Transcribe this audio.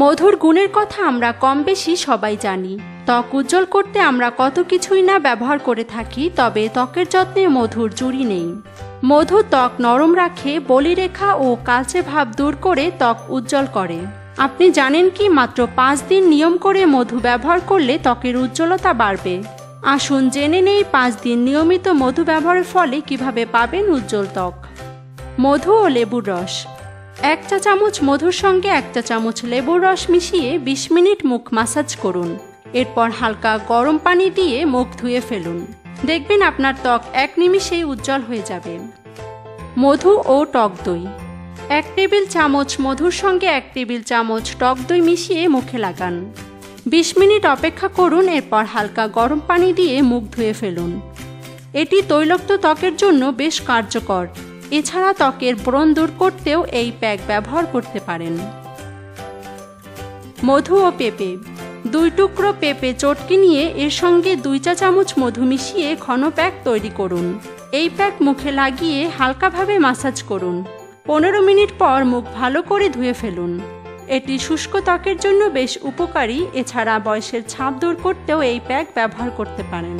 মধুর গুণের কথা আমরা কম বেশি সবাই জানি। ত্বক উজ্জ্বল করতে আমরা কত কিছুই না ব্যবহার করে থাকি, তবে ত্বকের যত্নে মধুর জুড়ি নেই। মধু ত্বক নরম রাখে, বলিরেখা ও কালচে ভাব দূর করে ত্বক উজ্জ্বল করে। আপনি জানেন কি, মাত্র পাঁচ দিন নিয়ম করে মধু ব্যবহার করলে ত্বকের উজ্জ্বলতা বাড়বে। আসুন জেনে নেই পাঁচ দিন নিয়মিত মধু ব্যবহারের ফলে কীভাবে পাবেন উজ্জ্বল ত্বক। মধু ও লেবুর রস। এক চা চামচ মধুর সঙ্গে এক চা চামচ লেবুর রস মিশিয়ে ২০ মিনিট মুখ মাসাজ করুন। এরপর হালকা গরম পানি দিয়ে মুখ ধুয়ে ফেলুন। দেখবেন আপনার ত্বক এক নিমিষেই উজ্জ্বল হয়ে যাবে। মধু ও টক দই। এক টেবিল চামচ মধুর সঙ্গে এক টেবিল চামচ টক দই মিশিয়ে মুখে লাগান। বিশ মিনিট অপেক্ষা করুন, এরপর হালকা গরম পানি দিয়ে মুখ ধুয়ে ফেলুন। এটি তৈলাক্ত ত্বকের জন্য বেশ কার্যকর। এছাড়া ত্বকের ব্রণ দূর করতেও এই প্যাক ব্যবহার করতে পারেন। মধু ও পেঁপে। দুই টুকরো পেঁপে চটকে নিয়ে এর সঙ্গে দুই চা চামচ মধু মিশিয়ে ঘন প্যাক তৈরি করুন। এই প্যাক মুখে লাগিয়ে হালকাভাবে মাসাজ করুন। পনেরো মিনিট পর মুখ ভালো করে ধুয়ে ফেলুন। এটি শুষ্ক ত্বকের জন্য বেশ উপকারী, এছাড়া বয়সের ছাপ দূর করতেও এই প্যাক ব্যবহার করতে পারেন।